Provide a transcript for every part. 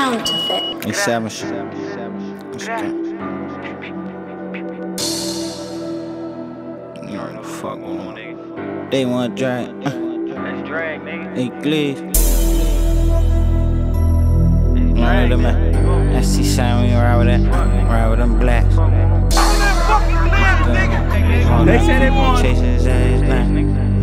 Counterfeit. Hey, Savage. Let's. You know the fuck going on. They want drag. Uh, Let's drag, nigga. hey, Glizz. Let's One drag, of them, man. That's the sound when you ride with that. Ride with them blacks. They said they want- Chasing his ass now.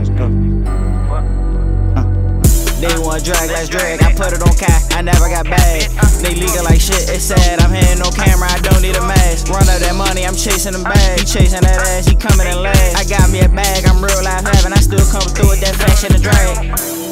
They want drag, let's drag. I put it on Kai, I never got bag. They legal like shit, it's sad. I'm hitting no camera, I don't need a mask. Run up that money, I'm chasing them bags. He chasing that ass, he coming in last. I got me a bag, I'm real life having. Still come through with that fashion and drag.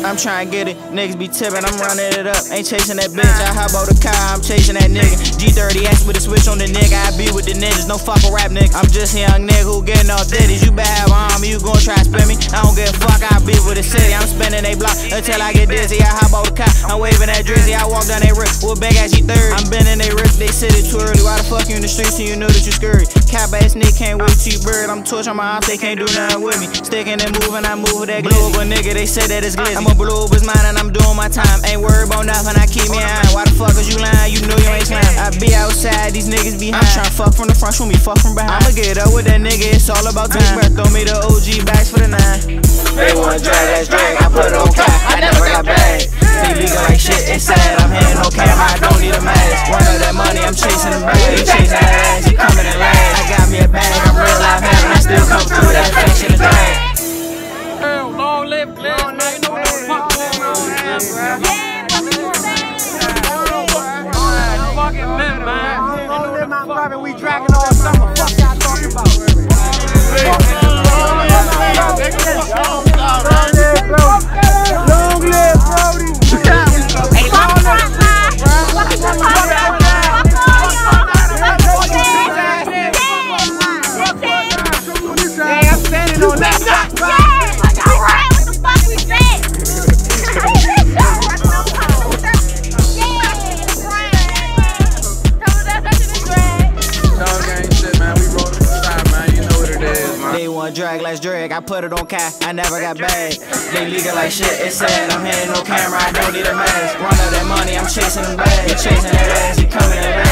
I'm trying to get it, niggas be tipping, I'm running it up. Ain't chasing that bitch, I hop out the car, I'm chasing that nigga. G30 ass with a switch on the nigga, I be with the ninjas, no fuck a rap nigga. I'm just a young nigga who getting all ditties. You better have army, you gon' try to spin me. I don't give a fuck, I be with the city. I'm spinning they block until I get dizzy. I hop out the car, I'm waving that drizzy. I walk down they wrist with big ass G30. I'm bending they said it too early. Why the fuck you in the streets and you know that you scurry? Cap ass nigga can't wait till you bird. I'm torching my ops, they can't do nothing with me. Sticking and moving, I move with that glue. But nigga, they said that it's glizzy. I'm a blue his mind and I'm doing my time. Ain't worried about nothing, I keep me on. Why the fuck is you lying? You know you ain't slime. I be outside, these niggas behind. I'm tryna fuck from the front, show me fuck from behind. I'ma get up with that nigga, it's all about time. Big throw me the OG bags for the nine. They want to drag, that's drag. I put on Robin, we dragging want drag, let's drag. I put it on Kai, I never got bag. They legal like shit, it's sad. I'm hitting no camera, I don't need a mask. Run up that money, I'm chasing them bags. Chasing that